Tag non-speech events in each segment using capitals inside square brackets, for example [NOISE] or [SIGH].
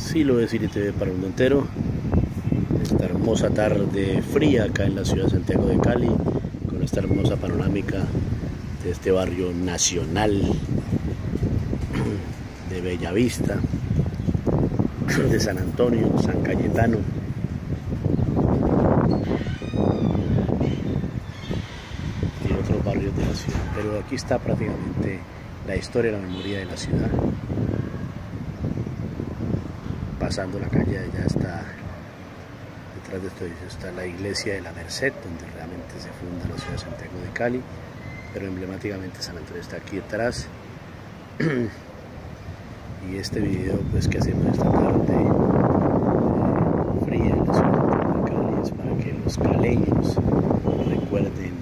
Sí, lo es TV para un entero. Esta hermosa tarde fría acá en la ciudad de Santiago de Cali, con esta hermosa panorámica de este barrio nacional de Bellavista, de San Antonio, San Cayetano. Y otros barrios de la ciudad. Pero aquí está prácticamente la historia y la memoria de la ciudad pasando la calle allá está, detrás de esto está la iglesia de la Merced, donde realmente se funda la ciudad de Santiago de Cali, pero emblemáticamente San Antonio está aquí detrás. [CLEARS THROAT] y este video pues que hacemos esta tarde eh, fría en la ciudad de Cali es para que los caleños recuerden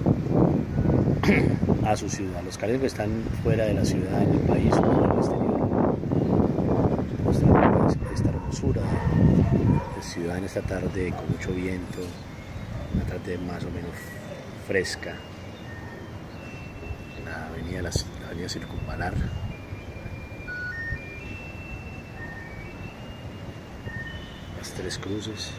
[CLEARS THROAT] a su ciudad. Los caleños que están fuera de la ciudad, en el país o en el exterior, de, ciudad en esta tarde con mucho viento, una tarde más o menos fresca, la avenida, la, avenida Circunvalar. Las tres cruces.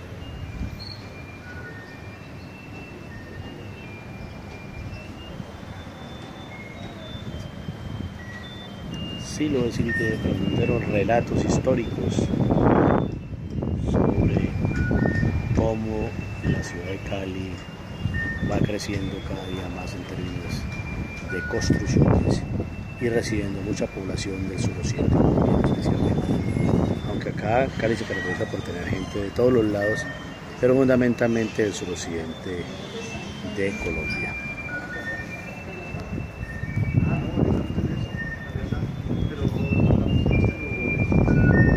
lo decir de preguntaron relatos históricos cómo la ciudad de Cali va creciendo cada día más en términos de construcciones y recibiendo mucha población del suroccidente especialmente. Aunque acá Cali se caracteriza por tener gente de todos los lados, pero fundamentalmente del suroccidente de Colombia.